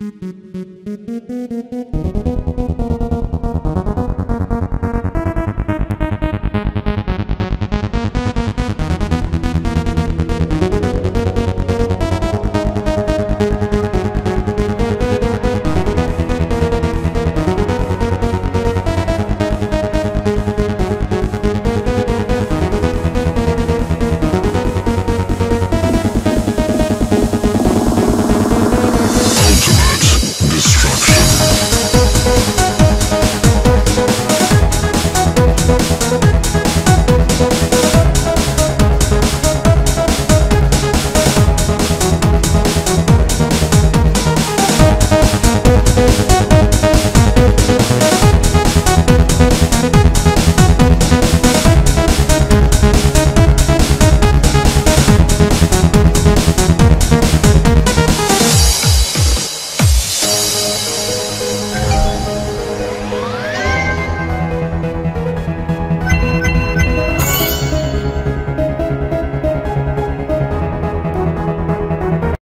Mm-hmm.